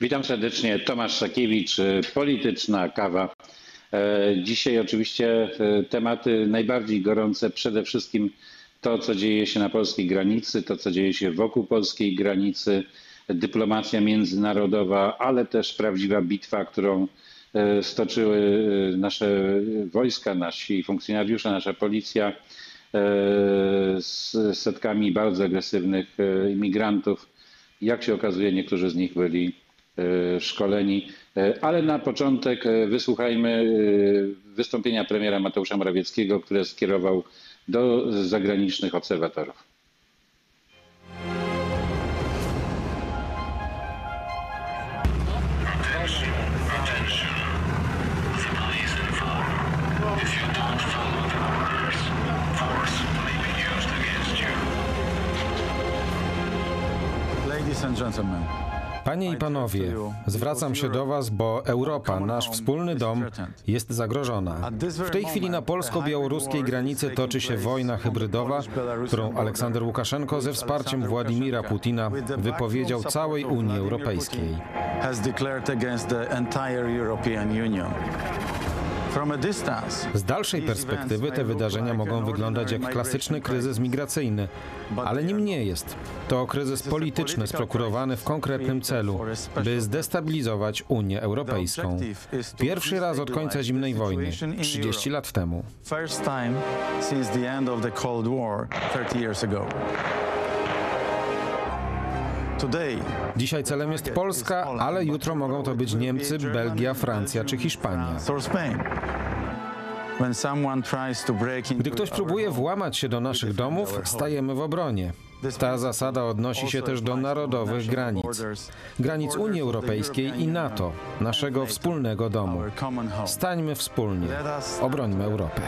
Witam serdecznie. Tomasz Sakiewicz, polityczna kawa. E, Dzisiaj oczywiście e, tematy najbardziej gorące, przede wszystkim to, co dzieje się na polskiej granicy, to, co dzieje się wokół polskiej granicy, dyplomacja międzynarodowa, ale też prawdziwa bitwa, którą e, stoczyły nasze wojska, nasi funkcjonariusze, nasza policja z setkami bardzo agresywnych imigrantów. Jak się okazuje, niektórzy z nich byli szkoleni. Ale na początek wysłuchajmy wystąpienia premiera Mateusza Morawieckiego, które skierował do zagranicznych obserwatorów. Panie i panowie, zwracam się do Was, bo Europa, nasz wspólny dom, jest zagrożona. W tej chwili na polsko-białoruskiej granicy toczy się wojna hybrydowa, którą Aleksander Łukaszenko ze wsparciem Władimira Putina wypowiedział całej Unii Europejskiej. Z dalszej perspektywy te wydarzenia mogą wyglądać jak klasyczny kryzys migracyjny, ale nim nie jest. To kryzys polityczny sprokurowany w konkretnym celu, by zdestabilizować Unię Europejską. Pierwszy raz od końca zimnej wojny, 30 lat temu. Dzisiaj celem jest Polska, ale jutro mogą to być Niemcy, Belgia, Francja czy Hiszpania. Gdy ktoś próbuje włamać się do naszych domów, stajemy w obronie. Ta zasada odnosi się też do narodowych granic. Granic Unii Europejskiej i NATO, naszego wspólnego domu. Stańmy wspólnie. Obrońmy Europę.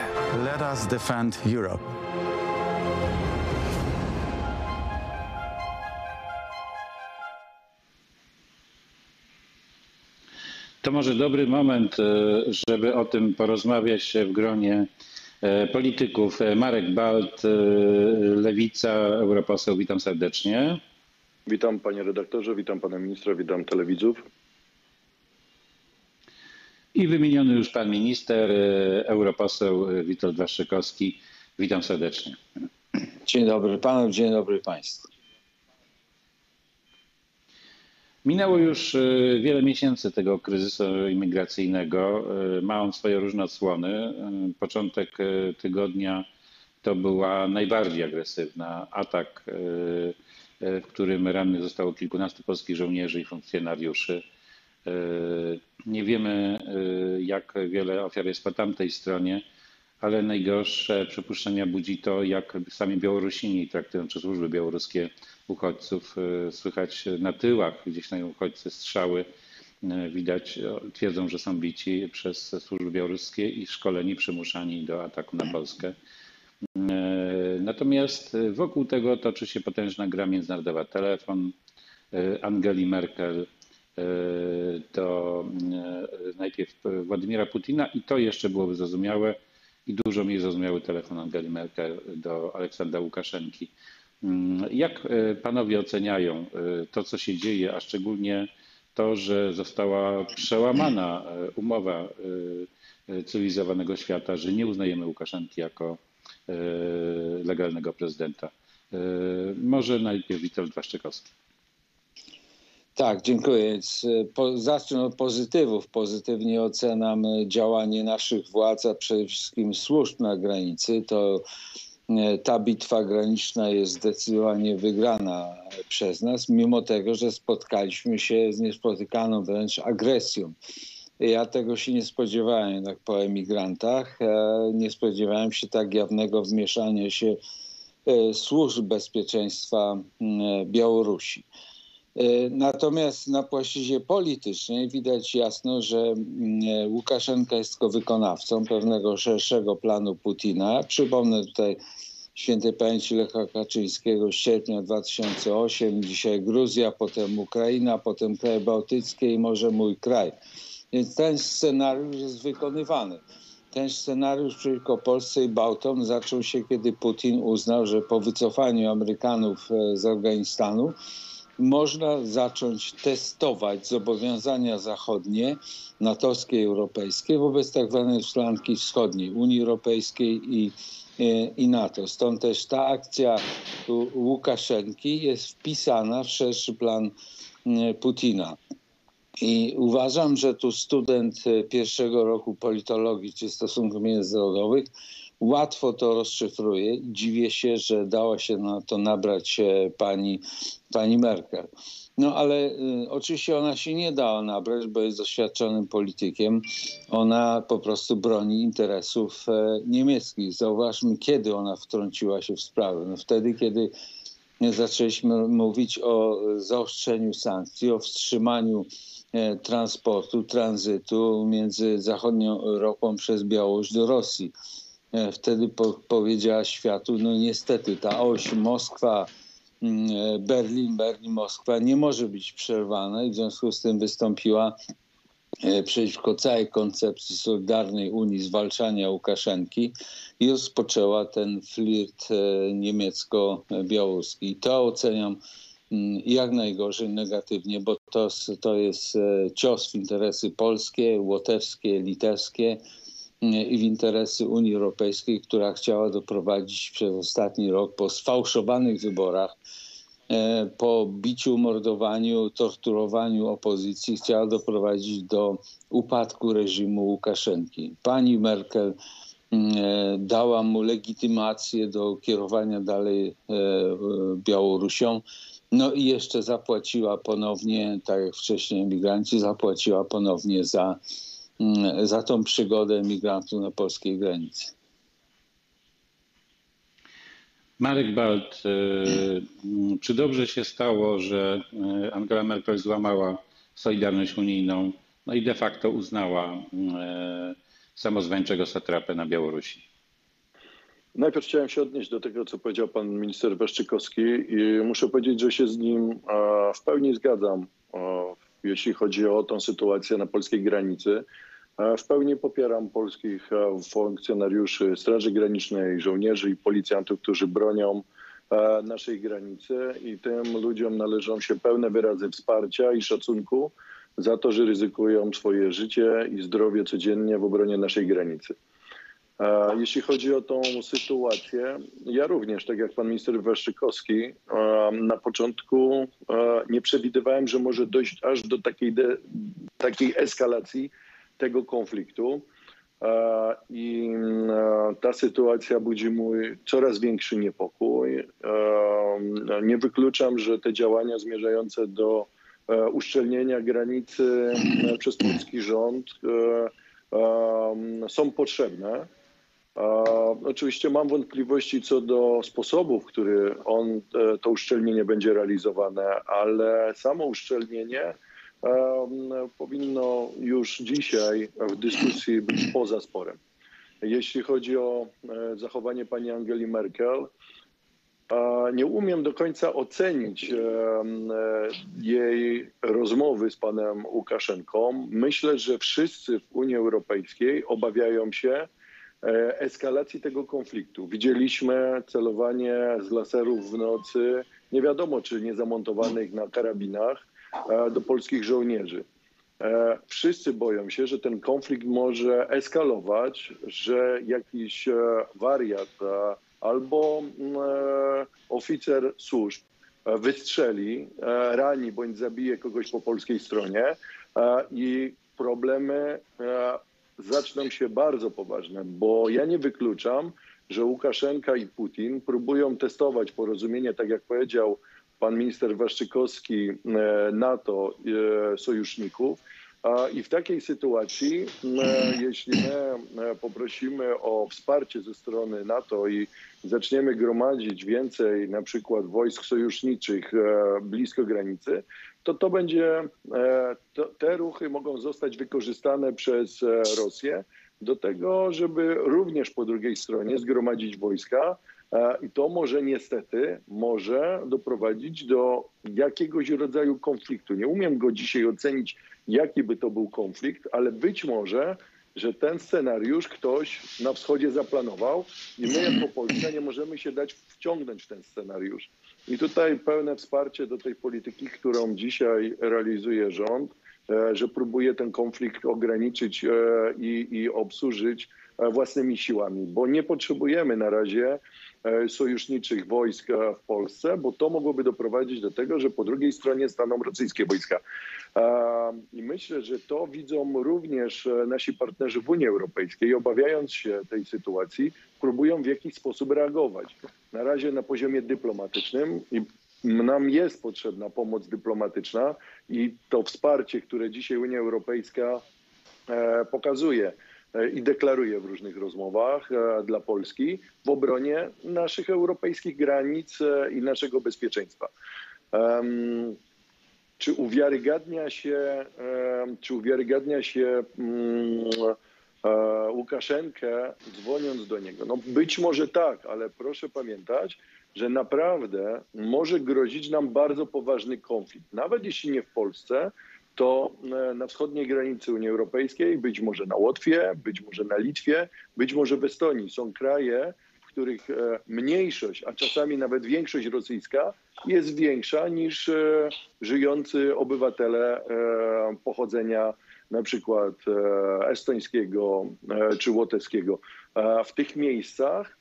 To może dobry moment, e, żeby o tym porozmawiać w gronie e, polityków. E, Marek Balt, Lewica, europoseł, witam serdecznie. Witam panie redaktorze, witam pana ministra, witam telewidzów. I wymieniony już pan minister, europoseł Witold Waszczykowski, witam serdecznie. Dzień dobry panu, dzień dobry państwu. Minęło już e, wiele miesięcy tego kryzysu imigracyjnego. E, Ma on swoje różne odsłony. E, Początek tygodnia to była najbardziej agresywna atak, w którym rannych zostało kilkunastu polskich żołnierzy i funkcjonariuszy. Nie wiemy, jak wiele ofiar jest po tamtej stronie, ale najgorsze przypuszczenia budzi to, jak sami Białorusini traktują, czy służby białoruskie uchodźców. E, Słychać na tyłach gdzieś na uchodźcy strzały. E, Widać, twierdzą, że są bici przez służby białoruskie i szkoleni, przymuszani do ataku na Polskę. E, Natomiast wokół tego toczy się potężna gra międzynarodowa. Telefon Angeli Merkel do najpierw Władimira Putina i to jeszcze byłoby zrozumiałe i dużo mniej zrozumiały telefon Angeli Merkel do Aleksandra Łukaszenki. Mm, Jak e, panowie oceniają e, to, co się dzieje, a szczególnie to, że została przełamana e, umowa cywilizowanego świata, że nie uznajemy Łukaszenki jako legalnego prezydenta? Może najpierw Witold Waszczykowski. Tak, dziękuję. Po, zacznę od pozytywów. Pozytywnie oceniam e, działanie naszych władz, a przede wszystkim służb na granicy. To e, ta bitwa graniczna jest zdecydowanie wygrana przez nas, mimo tego, że spotkaliśmy się z niespotykaną wręcz agresją. Ja tego się nie spodziewałem jednak po emigrantach. E, Nie spodziewałem się tak jawnego wmieszania się e, służb bezpieczeństwa Białorusi. E, Natomiast na płaszczyźnie politycznej widać jasno, że mm, Łukaszenka jest tylko wykonawcą pewnego szerszego planu Putina. Przypomnę tutaj świętej pamięci Lecha Kaczyńskiego z sierpnia 2008, dzisiaj Gruzja, potem Ukraina, potem kraje bałtyckie i może mój kraj. Więc ten scenariusz jest wykonywany. Ten scenariusz przeciwko Polsce i Bałtom zaczął się, kiedy Putin uznał, że po wycofaniu Amerykanów e, z Afganistanu można zacząć testować zobowiązania zachodnie, natowskie i europejskie wobec tak zwanej flanki wschodniej Unii Europejskiej i, i NATO. Stąd też ta akcja Łukaszenki jest wpisana w szerszy plan Putina. I uważam, że tu student pierwszego roku politologii czy stosunków międzynarodowych łatwo to rozszyfruje. Dziwię się, że dała się na to nabrać pani, pani Merkel. No ale y, oczywiście ona się nie dała nabrać, bo jest doświadczonym politykiem. Ona po prostu broni interesów e, niemieckich. Zauważmy, kiedy ona wtrąciła się w sprawę. No wtedy, kiedy zaczęliśmy mówić o zaostrzeniu sankcji, o wstrzymaniu e, transportu, tranzytu między zachodnią Europą przez Białoruś do Rosji. E, wtedy po, powiedziała światu, no niestety ta oś Moskwa, mm, e, Berlin, Berlin, Moskwa nie może być przerwana i w związku z tym wystąpiła e, przeciwko całej koncepcji Solidarnej Unii zwalczania Łukaszenki i rozpoczęła ten flirt niemiecko-białoruski. I to oceniam mm, jak najgorzej negatywnie, bo to, to jest cios w interesy polskie, łotewskie, litewskie, i w interesy Unii Europejskiej, która chciała doprowadzić przez ostatni rok po sfałszowanych wyborach, e, po biciu, mordowaniu, torturowaniu opozycji, chciała doprowadzić do upadku reżimu Łukaszenki. Pani Merkel e, dała mu legitymację do kierowania dalej e, Białorusią. No i jeszcze zapłaciła ponownie, tak jak wcześniej emigranci, zapłaciła ponownie za za tą przygodę emigrantów na polskiej granicy. Marek Balt, e, czy dobrze się stało, że e, Angela Merkel złamała Solidarność Unijną no i de facto uznała e, samozwańczego satrapę na Białorusi? Najpierw chciałem się odnieść do tego, co powiedział pan minister Waszczykowski i muszę powiedzieć, że się z nim w pełni zgadzam, jeśli chodzi o tą sytuację na polskiej granicy. W pełni popieram polskich funkcjonariuszy Straży Granicznej, żołnierzy i policjantów, którzy bronią naszej granicy i tym ludziom należą się pełne wyrazy wsparcia i szacunku za to, że ryzykują swoje życie i zdrowie codziennie w obronie naszej granicy. Jeśli chodzi o tą sytuację, ja również, tak jak pan minister Waszczykowski, na początku nie przewidywałem, że może dojść aż do takiej, de, takiej eskalacji tego konfliktu. I e, ta sytuacja budzi mój coraz większy niepokój. E, nie wykluczam, że te działania zmierzające do e, uszczelnienia granicy przez polski rząd są potrzebne. Oczywiście mam wątpliwości co do sposobu, w który on, to uszczelnienie będzie realizowane, ale samo uszczelnienie powinno już dzisiaj w dyskusji być poza sporem. Jeśli chodzi o e, zachowanie pani Angeli Merkel, nie umiem do końca ocenić e, jej rozmowy z panem Łukaszenką. Myślę, że wszyscy w Unii Europejskiej obawiają się e, eskalacji tego konfliktu. Widzieliśmy celowanie z laserów w nocy, nie wiadomo czy nie zamontowanych na karabinach, E, do polskich żołnierzy. E, wszyscy boją się, że ten konflikt może eskalować, że jakiś e, wariat albo mm, oficer służb wystrzeli, rani bądź zabije kogoś po polskiej stronie i problemy zaczną się bardzo poważne, bo ja nie wykluczam, że Łukaszenka i Putin próbują testować porozumienie, tak jak powiedział pan minister Waszczykowski e, NATO e, sojuszników. I w takiej sytuacji, e, jeśli my poprosimy o wsparcie ze strony NATO i zaczniemy gromadzić więcej na przykład wojsk sojuszniczych blisko granicy, to to będzie, to, te ruchy mogą zostać wykorzystane przez Rosję do tego, żeby również po drugiej stronie zgromadzić wojska, i to może niestety może doprowadzić do jakiegoś rodzaju konfliktu. Nie umiem go dzisiaj ocenić, jaki by to był konflikt, ale być może że ten scenariusz ktoś na wschodzie zaplanował i my jako Polska nie możemy się dać wciągnąć w ten scenariusz. I tutaj pełne wsparcie do tej polityki, którą dzisiaj realizuje rząd, e, że próbuje ten konflikt ograniczyć e, i, i obsłużyć e, własnymi siłami, bo nie potrzebujemy na razie sojuszniczych wojsk w Polsce, bo to mogłoby doprowadzić do tego, że po drugiej stronie staną rosyjskie wojska. I myślę, że to widzą również nasi partnerzy w Unii Europejskiej, obawiając się tej sytuacji, próbują w jakiś sposób reagować. Na razie na poziomie dyplomatycznym i nam jest potrzebna pomoc dyplomatyczna i to wsparcie, które dzisiaj Unia Europejska e, pokazuje e, i deklaruje w różnych rozmowach e, dla Polski w obronie naszych europejskich granic i naszego bezpieczeństwa. Czy uwiarygadnia się, czy uwiarygadnia się mm, Łukaszenkę dzwoniąc do niego? No być może tak, ale proszę pamiętać, że naprawdę może grozić nam bardzo poważny konflikt. Nawet jeśli nie w Polsce, to e, na wschodniej granicy Unii Europejskiej, być może na Łotwie, być może na Litwie, być może w Estonii. Są kraje, w których e, mniejszość, a czasami nawet większość rosyjska jest większa niż e, żyjący obywatele pochodzenia na przykład estońskiego czy łotewskiego. W tych miejscach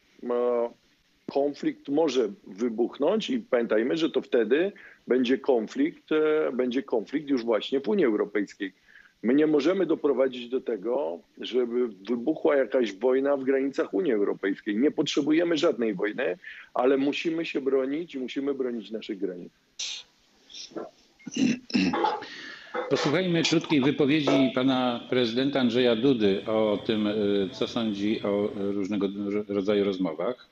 konflikt może wybuchnąć i pamiętajmy, że to wtedy będzie konflikt, e, będzie konflikt już właśnie w Unii Europejskiej. My nie możemy doprowadzić do tego, żeby wybuchła jakaś wojna w granicach Unii Europejskiej. Nie potrzebujemy żadnej wojny, ale musimy się bronić i musimy bronić naszych granic. Posłuchajmy krótkiej wypowiedzi pana prezydenta Andrzeja Dudy o tym, e, co sądzi o różnego rodzaju rozmowach.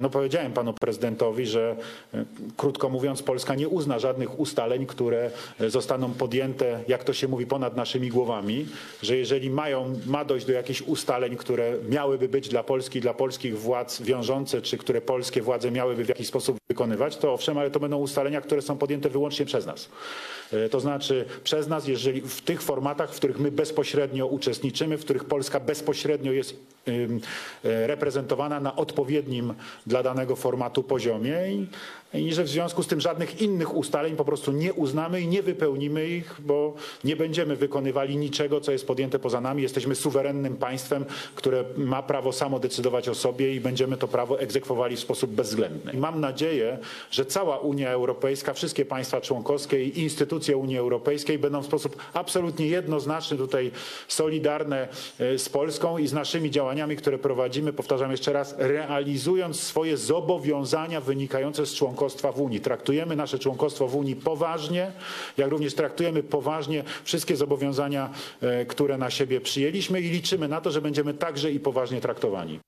No powiedziałem panu prezydentowi, że e, krótko mówiąc Polska nie uzna żadnych ustaleń, które e, zostaną podjęte, jak to się mówi, ponad naszymi głowami, że jeżeli mają, ma dojść do jakichś ustaleń, które miałyby być dla Polski, dla polskich władz wiążące, czy które polskie władze miałyby w jakiś sposób wykonywać, to owszem, ale to będą ustalenia, które są podjęte wyłącznie przez nas. E, to znaczy przez nas, jeżeli w tych formatach, w których my bezpośrednio uczestniczymy, w których Polska bezpośrednio jest reprezentowana na odpowiednim dla danego formatu poziomie i, i że w związku z tym żadnych innych ustaleń po prostu nie uznamy i nie wypełnimy ich, bo nie będziemy wykonywali niczego, co jest podjęte poza nami. Jesteśmy suwerennym państwem, które ma prawo samo decydować o sobie i będziemy to prawo egzekwowali w sposób bezwzględny. I mam nadzieję, że cała Unia Europejska, wszystkie państwa członkowskie i instytucje Unii Europejskiej będą w sposób absolutnie jednoznaczny tutaj solidarne e, z Polską i z naszymi działaniami, które prowadzimy, powtarzam jeszcze raz, realizując swoje zobowiązania wynikające z członkostwa członkostwa w Unii. Traktujemy nasze członkostwo w Unii poważnie, jak również traktujemy poważnie wszystkie zobowiązania, e, które na siebie przyjęliśmy i liczymy na to, że będziemy także i poważnie traktowani.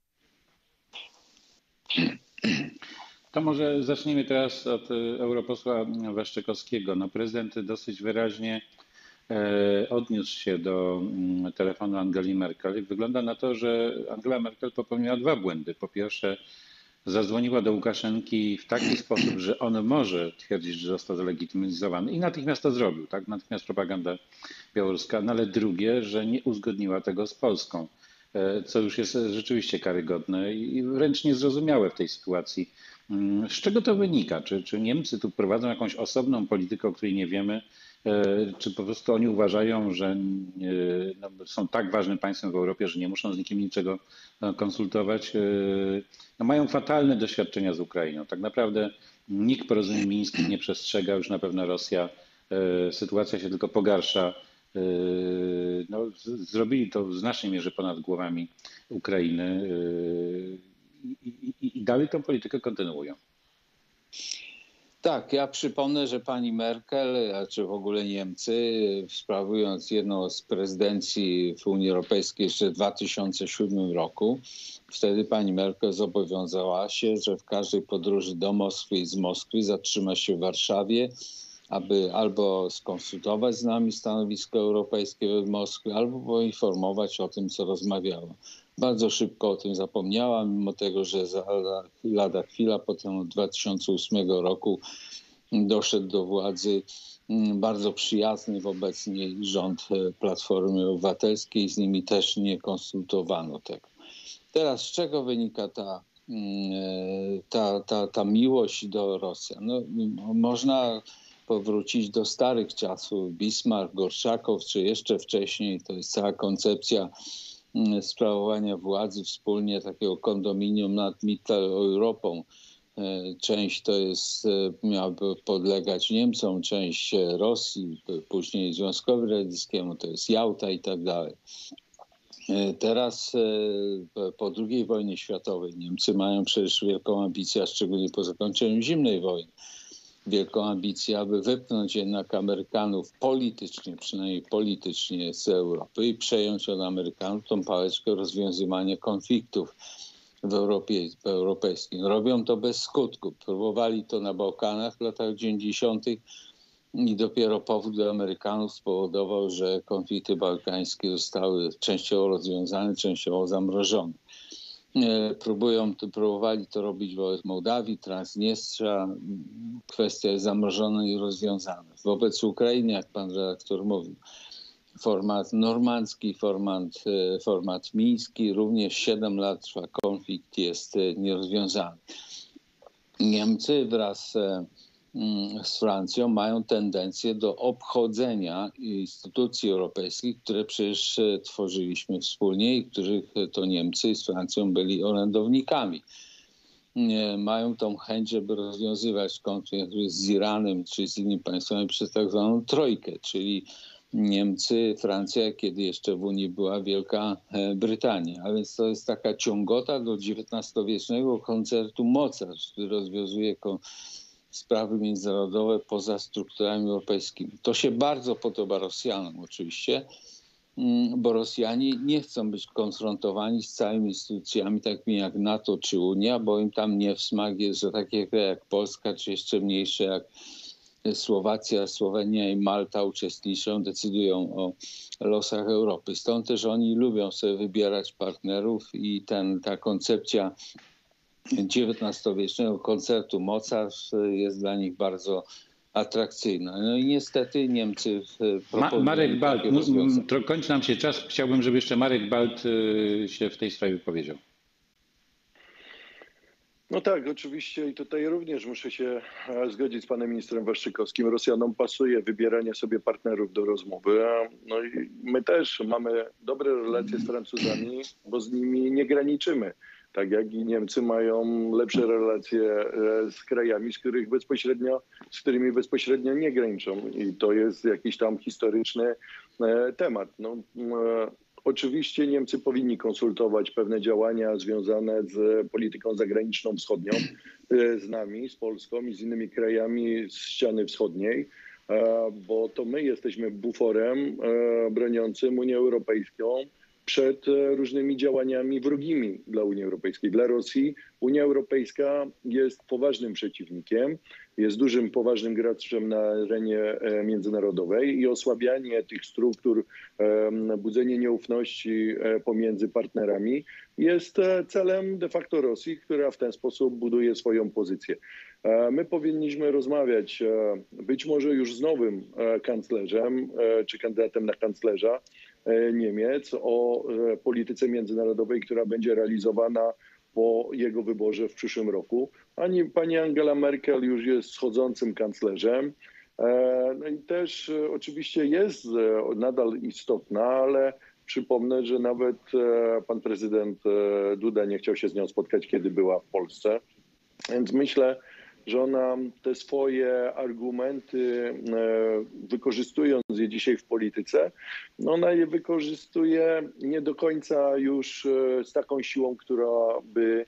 To może zacznijmy teraz od e, europosła Waszczykowskiego. No, prezydent dosyć wyraźnie e, odniósł się do mm, telefonu Angeli Merkel. Wygląda na to, że Angela Merkel popełniła dwa błędy. Po pierwsze, zadzwoniła do Łukaszenki w taki sposób, że on może twierdzić, że został zlegitymizowany i natychmiast to zrobił, tak? Natychmiast propaganda białoruska, no ale drugie, że nie uzgodniła tego z Polską, e, co już jest rzeczywiście karygodne i wręcz niezrozumiałe w tej sytuacji. Mm, z czego to wynika? Czy, czy Niemcy tu prowadzą jakąś osobną politykę, o której nie wiemy? E, czy po prostu oni uważają, że e, no, są tak ważnym państwem w Europie, że nie muszą z nikim niczego e, konsultować? No, mają fatalne doświadczenia z Ukrainą. Tak naprawdę nikt porozumień mińskich nie przestrzega, już na pewno Rosja. Sytuacja się tylko pogarsza. No, zrobili to w znacznej mierze ponad głowami Ukrainy i, i, i dalej tę politykę kontynuują. Tak, ja przypomnę, że pani Merkel, a czy w ogóle Niemcy, sprawując jedną z prezydencji w Unii Europejskiej jeszcze w 2007 roku, wtedy pani Merkel zobowiązała się, że w każdej podróży do Moskwy i z Moskwy zatrzyma się w Warszawie, aby albo skonsultować z nami stanowisko europejskie w Moskwie, albo poinformować o tym, co rozmawiała. Bardzo szybko o tym zapomniała, mimo tego, że za lada chwila, potem od 2008 roku doszedł do władzy mm, bardzo przyjazny wobec niej rząd Platformy Obywatelskiej. Z nimi też nie konsultowano tego. Teraz z czego wynika ta, mm, ta, ta, ta miłość do Rosjan? No, można powrócić do starych czasów. Bismarck, Gorszakow, czy jeszcze wcześniej. To jest cała koncepcja mm, sprawowania władzy wspólnie takiego kondominium nad Mitteleuropą. E, część to jest, e, miałaby podlegać Niemcom, część Rosji, później Związkowi Radzieckiemu, to jest Jałta i tak dalej. E, teraz po II wojnie światowej Niemcy mają przecież wielką ambicję, szczególnie po zakończeniu zimnej wojny, wielką ambicję, aby wypchnąć jednak Amerykanów politycznie, przynajmniej politycznie z Europy i przejąć od Amerykanów tą pałeczkę rozwiązywania konfliktów w Europie w europejskim. Robią to bez skutku. Próbowali to na Bałkanach w latach 90. i dopiero powód do Amerykanów spowodował, że konflikty bałkańskie zostały częściowo rozwiązane, częściowo zamrożone. E, próbują, próbowali to robić wobec Mołdawii, Transniestrza. Kwestia jest zamrożona i rozwiązana. Wobec Ukrainy, jak pan redaktor mówił, format normandzki, format, e, format miński, również 7 lat trwa konflikt, jest e, nierozwiązany. Niemcy wraz Mm, z Francją mają tendencję do obchodzenia instytucji europejskich, które przecież e, tworzyliśmy wspólnie i których to Niemcy z Francją byli orędownikami. Mają tą chęć, żeby rozwiązywać konflikt z Iranem czy z innymi państwami przez tak zwaną trojkę, czyli Niemcy, Francja, kiedy jeszcze w Unii była Wielka e, Brytania. A więc to jest taka ciągota do XIX-wiecznego koncertu mocarstw, który rozwiązuje sprawy międzynarodowe poza strukturami europejskimi. To się bardzo podoba Rosjanom oczywiście, mm, bo Rosjanie nie chcą być konfrontowani z całymi instytucjami takimi jak NATO czy Unia, bo im tam nie w smak jest, że takie kraje jak Polska, czy jeszcze mniejsze jak Słowacja, Słowenia i Malta uczestniczą, decydują o losach Europy. Stąd też oni lubią sobie wybierać partnerów i ten, ta koncepcja XIX-wiecznego koncertu mocarstw jest dla nich bardzo atrakcyjna. No i niestety Niemcy Ma, Marek Balt, kończy nam się czas. Chciałbym, żeby jeszcze Marek Balt y, się w tej sprawie powiedział. No tak, oczywiście i tutaj również muszę się e, zgodzić z panem ministrem Waszczykowskim. Rosjanom pasuje wybieranie sobie partnerów do rozmowy. No i my też mamy dobre relacje z Francuzami, bo z nimi nie graniczymy tak jak i Niemcy mają lepsze relacje e, z krajami, z, których bezpośrednio, z którymi bezpośrednio nie graniczą. I to jest jakiś tam historyczny e, temat. No, e, Oczywiście Niemcy powinni konsultować pewne działania związane z polityką zagraniczną wschodnią z nami, z Polską i z innymi krajami z ściany wschodniej, bo to my jesteśmy buforem broniącym Unię Europejską przed e, różnymi działaniami wrogimi dla Unii Europejskiej. Dla Rosji Unia Europejska jest poważnym przeciwnikiem, jest dużym, poważnym graczem na arenie e, międzynarodowej i osłabianie tych struktur, budzenie nieufności e, pomiędzy partnerami jest celem de facto Rosji, która w ten sposób buduje swoją pozycję. My powinniśmy rozmawiać być może już z nowym kanclerzem czy kandydatem na kanclerza, E, Niemiec o e, polityce międzynarodowej, która będzie realizowana po jego wyborze w przyszłym roku. Pani, pani Angela Merkel już jest schodzącym kanclerzem. E, no i też oczywiście jest nadal istotna, ale przypomnę, że nawet pan prezydent Duda nie chciał się z nią spotkać, kiedy była w Polsce. Więc myślę, że ona te swoje argumenty, e, wykorzystując je dzisiaj w polityce, no ona je wykorzystuje nie do końca już e, z taką siłą, która by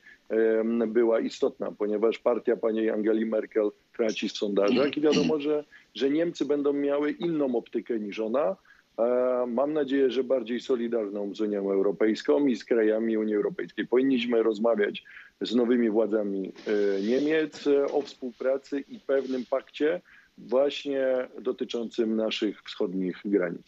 była istotna, ponieważ partia pani Angeli Merkel traci w sondażach i wiadomo, że, że Niemcy będą miały inną optykę niż ona. Mam nadzieję, że bardziej solidarną z Unią Europejską i z krajami Unii Europejskiej. Powinniśmy rozmawiać z nowymi władzami e, Niemiec e, o współpracy i pewnym pakcie właśnie dotyczącym naszych wschodnich granic.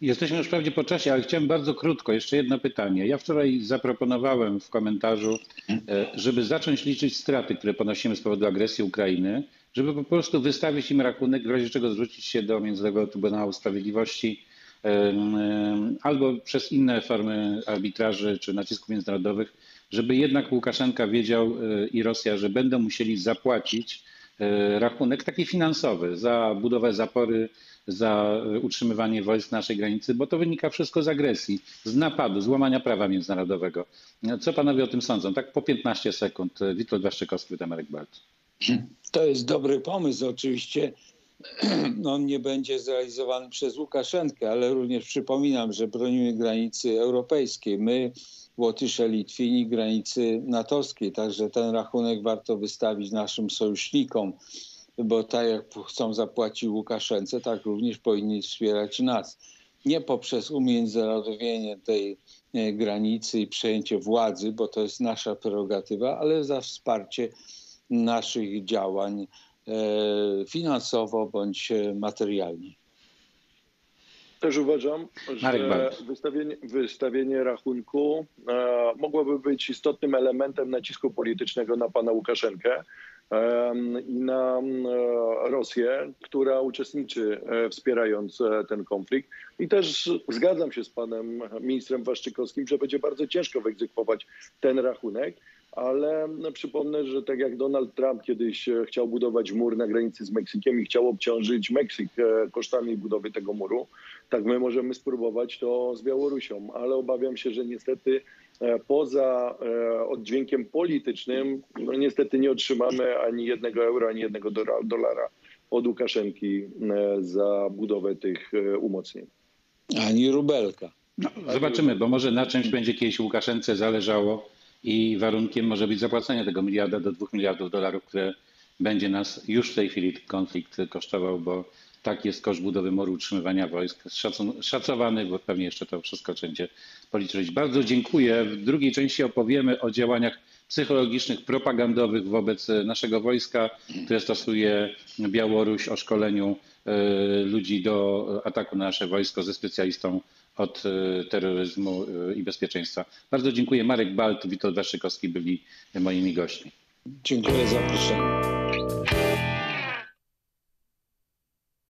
Jesteśmy już wprawdzie po czasie, ale chciałem bardzo krótko, jeszcze jedno pytanie. Ja wczoraj zaproponowałem w komentarzu, e, żeby zacząć liczyć straty, które ponosimy z powodu agresji Ukrainy, żeby po prostu wystawić im rachunek, w razie czego zwrócić się do Międzynarodowego Trybunału Sprawiedliwości albo przez inne formy arbitraży czy nacisków międzynarodowych, żeby jednak Łukaszenka wiedział e, i Rosja, że będą musieli zapłacić e, rachunek taki finansowy za budowę zapory, za e, utrzymywanie wojsk na naszej granicy, bo to wynika wszystko z agresji, z napadu, z łamania prawa międzynarodowego. Co panowie o tym sądzą? Tak po 15 sekund. Witold Waszczykowski, Tamarek Balt. To jest dobry pomysł. Oczywiście on nie będzie zrealizowany przez Łukaszenkę, ale również przypominam, że bronimy granicy europejskiej. My, Łotysze, Litwini, granicy natowskiej. Także ten rachunek warto wystawić naszym sojusznikom, bo tak jak chcą zapłacić Łukaszence, tak również powinni wspierać nas. Nie poprzez umiędzynarodowienie tej e, granicy i przejęcie władzy, bo to jest nasza prerogatywa, ale za wsparcie naszych działań e, finansowo bądź materialnie. Też uważam, że wystawienie, wystawienie rachunku e, mogłoby być istotnym elementem nacisku politycznego na pana Łukaszenkę e, i na e, Rosję, która uczestniczy e, wspierając e, ten konflikt. I też zgadzam się z panem ministrem Waszczykowskim, że będzie bardzo ciężko wyegzekwować ten rachunek. Ale przypomnę, że tak jak Donald Trump kiedyś e, chciał budować mur na granicy z Meksykiem i chciał obciążyć Meksyk e, kosztami budowy tego muru, tak my możemy spróbować to z Białorusią, ale obawiam się, że niestety e, poza oddźwiękiem politycznym, no niestety nie otrzymamy ani jednego euro, ani jednego dolara od Łukaszenki za budowę tych umocnień. Ani rubelka. No, zobaczymy, bo może na czymś będzie kiedyś Łukaszence zależało i warunkiem może być zapłacenie tego miliarda do dwóch miliardów dolarów, które będzie nas już w tej chwili konflikt kosztował, bo tak jest koszt budowy moru utrzymywania wojsk szacowany, bo pewnie jeszcze to wszystko będzie policzyć. Bardzo dziękuję. W drugiej części opowiemy o działaniach psychologicznych, propagandowych wobec naszego wojska, które stosuje Białoruś, o szkoleniu e, ludzi do ataku na nasze wojsko ze specjalistą od e, terroryzmu e, i bezpieczeństwa. Bardzo dziękuję. Marek Balt, Witold Waszczykowski byli moimi gośćmi. Dziękuję za zaproszenie.